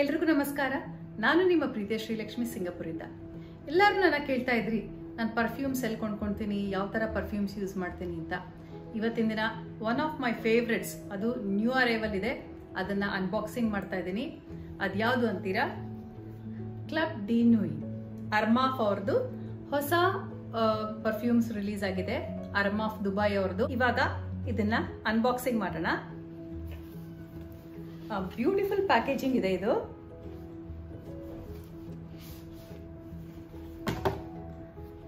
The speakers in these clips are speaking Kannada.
ಎಲ್ರಿಗೂ ನಮಸ್ಕಾರ. ನಾನು ನಿಮ್ಮ ಪ್ರೀತಿಯ ಶ್ರೀಲಕ್ಷ್ಮಿ ಸಿಂಗಪುರಿಂದ ಎಲ್ಲರೂ ನನ್ನ ಕೇಳ್ತಾ ಇದ್ರಿ, ನಾನು ಪರ್ಫ್ಯೂಮ್ಸ್ ಎಲ್ಲಿ ಕೊಂಡ್ಕೊಳ್ತೀನಿ ಯಾವ ಥರ ಪರ್ಫ್ಯೂಮ್ಸ್ ಯೂಸ್ ಮಾಡ್ತೀನಿ ಅಂತ. ಇವತ್ತಿನ ದಿನ ಒನ್ ಆಫ್ ಮೈ ಫೇವ್ರೆಟ್ಸ್ ಅದು ನ್ಯೂ ಅರೈವಲ್ ಇದೆ. ಅದನ್ನು ಅನ್ಬಾಕ್ಸಿಂಗ್ ಮಾಡ್ತಾ ಇದ್ದೀನಿ. ಅದು ಯಾವುದು ಅಂತೀರಾ? ಕ್ಲಬ್ ಡಿ ನ್ಯೂಯಿ ಅರ್ಮಾಫ್ ಅವ್ರದ್ದು ಹೊಸ ಪರ್ಫ್ಯೂಮ್ಸ್ ರಿಲೀಸ್ ಆಗಿದೆ. ಅರ್ಮಾಫ್ ದುಬೈ ಅವ್ರದ್ದು ಇವಾಗ ಇದನ್ನ ಅನ್ಬಾಕ್ಸಿಂಗ್ ಮಾಡೋಣ. ಬ್ಯೂಟಿಫುಲ್ ಪ್ಯಾಕೇಜಿಂಗ್ ಇದೆ ಇದು.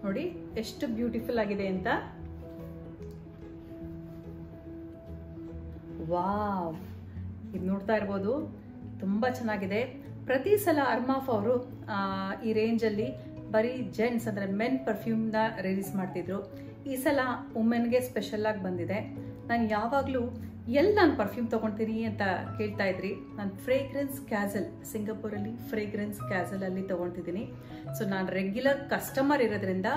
ನೋಡಿ, ಎಷ್ಟು ಬ್ಯೂಟಿಫುಲ್ ಆಗಿದೆ ಅಂತ. ವಾವ್! ಇದು ನೋಡ್ತಾ ಇರ್ಬೋದು. ತುಂಬ ಚೆನ್ನಾಗಿದೆ. ಪ್ರತಿ ಸಲ ಅರ್ಮಾಫ್ ಅವರು ಈ ರೇಂಜಲ್ಲಿ ಬರೀ ಜೆಂಟ್ಸ್ ಅಂದರೆ ಮೆನ್ ಪರ್ಫ್ಯೂಮ್ನ ರಿಲೀಸ್ ಮಾಡ್ತಿದ್ರು. ಈ ಸಲ ವುಮೆನ್ಗೆ ಸ್ಪೆಷಲ್ ಆಗಿ ಬಂದಿದೆ. ನಾನು ಯಾವಾಗಲೂ ಎಲ್ಲಿ ನಾನು ಪರ್ಫ್ಯೂಮ್ ತೊಗೊಳ್ತೀನಿ ಅಂತ ಕೇಳ್ತಾ ಇದ್ರಿ? ನಾನು ಫ್ರೇಗ್ರೆನ್ಸ್ ಕ್ಯಾಸಲ್ ಸಿಂಗಾಪುರಲ್ಲಿ ಫ್ರೇಗ್ರೆನ್ಸ್ ಕ್ಯಾಸಲಲ್ಲಿ ತೊಗೊಳ್ತಿದ್ದೀನಿ ಸೊ ನಾನು ರೆಗ್ಯುಲರ್ ಕಸ್ಟಮರ್ ಇರೋದ್ರಿಂದ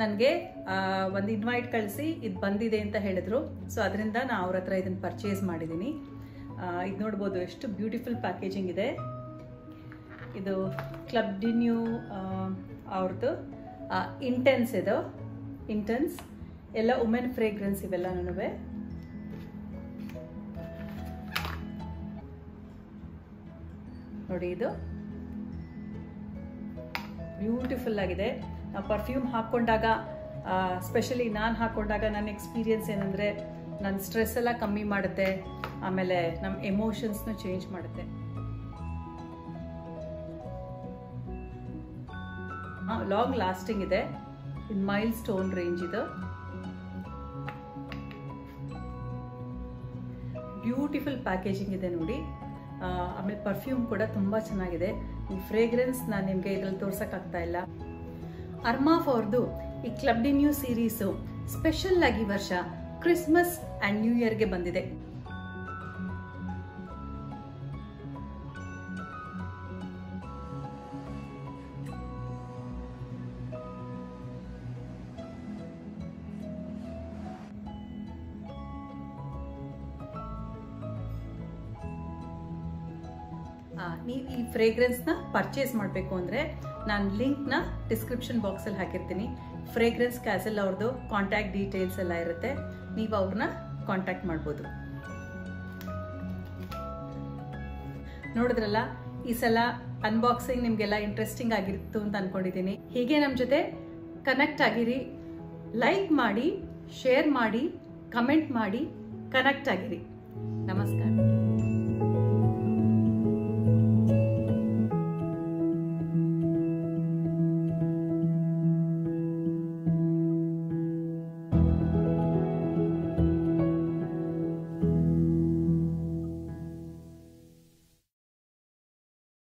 ನನಗೆ ಒಂದು ಇನ್ವೈಟ್ ಕಳಿಸಿ ಇದು ಬಂದಿದೆ ಅಂತ ಹೇಳಿದ್ರು. ಸೊ ಅದರಿಂದ ನಾನು ಅವ್ರ ಹತ್ರ ಇದನ್ನು ಪರ್ಚೇಸ್ ಮಾಡಿದ್ದೀನಿ. ಇದು ನೋಡ್ಬೋದು ಎಷ್ಟು ಬ್ಯೂಟಿಫುಲ್ ಪ್ಯಾಕೇಜಿಂಗ್ ಇದೆ. ಇದು ಕ್ಲಬ್ ಡಿನ್ಯೂ ಅವ್ರದ್ದು ಇಂಟೆನ್ಸ್ ಇದು. ಇಂಟೆನ್ಸ್ ಎಲ್ಲ ವುಮೆನ್ ಫ್ರೇಗ್ರೆನ್ಸ್ ಇವೆಲ್ಲನೂ ನೋಡಿ ಇದು. ಬ್ಯೂಟಿಫುಲ್ ಆಗಿದೆ. ನಾವು ಪರ್ಫ್ಯೂಮ್ ಹಾಕ್ಕೊಂಡಾಗ ಸ್ಪೆಷಲಿ ನಾನು ಹಾಕ್ಕೊಂಡಾಗ ನನ್ನ ಎಕ್ಸ್ಪೀರಿಯನ್ಸ್ ಏನಂದರೆ ನನ್ನ ಸ್ಟ್ರೆಸ್ ಎಲ್ಲ ಕಮ್ಮಿ ಮಾಡುತ್ತೆ, ಆಮೇಲೆ ನಮ್ಮ ಎಮೋಷನ್ಸ್ನು ಚೇಂಜ್ ಮಾಡುತ್ತೆ. ಲಾಂಗ್ ಲಾಸ್ಟಿಂಗ್ ಇದೆ. ಇನ್ ಮೈಲ್ ಸ್ಟೋನ್ ರೇಂಜ್ ಇದು. ಬ್ಯೂಟಿಫುಲ್ ಪ್ಯಾಕೇಜಿಂಗ್ ಇದೆ ನೋಡಿ. ಆಮೇಲೆ ಪರ್ಫ್ಯೂಮ್ ಕೂಡ ತುಂಬ ಚೆನ್ನಾಗಿದೆ. ಈ ಫ್ರೇಗ್ರೆನ್ಸ್ ನಾನು ನಿಮಗೆ ಇದರಲ್ಲಿ ತೋರ್ಸೋಕ್ಕಾಗ್ತಾ ಇಲ್ಲ. ಅರ್ಮಾಫ್ ಅವ್ರದ್ದು ಈ Club de Nuit series special ಆಗಿ ವರ್ಷ ಕ್ರಿಸ್ಮಸ್ ಆ್ಯಂಡ್ ನ್ಯೂ ಇಯರ್ಗೆ ಬಂದಿದೆ. ನೀವು ಈ ಫ್ರೇಗ್ರೆನ್ಸ್ನ ಪರ್ಚೇಸ್ ಮಾಡಬೇಕು ಅಂದರೆ ನಾನು ಲಿಂಕ್ನ ಡಿಸ್ಕ್ರಿಪ್ಷನ್ ಬಾಕ್ಸಲ್ಲಿ ಹಾಕಿರ್ತೀನಿ. ಫ್ರೇಗ್ರೆನ್ಸ್ ಕ್ಯಾಸಲ್ ಅವ್ರದ್ದು ಕಾಂಟ್ಯಾಕ್ಟ್ ಡೀಟೇಲ್ಸ್ ಎಲ್ಲ ಇರುತ್ತೆ. ನೀವು ಅವ್ರನ್ನ ಕಾಂಟ್ಯಾಕ್ಟ್ ಮಾಡ್ಬೋದು. ನೋಡಿದ್ರಲ್ಲ, ಈ ಸಲ ಅನ್ಬಾಕ್ಸಿಂಗ್ ನಿಮಗೆಲ್ಲ ಇಂಟ್ರೆಸ್ಟಿಂಗ್ ಆಗಿತ್ತು ಅಂತ ಅನ್ಕೊಂಡಿದ್ದೀನಿ ಹೀಗೆ ನಮ್ಮ ಜೊತೆ ಕನೆಕ್ಟ್ ಆಗಿರಿ. ಲೈಕ್ ಮಾಡಿ ಶೇರ್ ಮಾಡಿ ಕಮೆಂಟ್ ಮಾಡಿ ಕನೆಕ್ಟ್ ಆಗಿರಿ. ನಮಸ್ಕಾರ.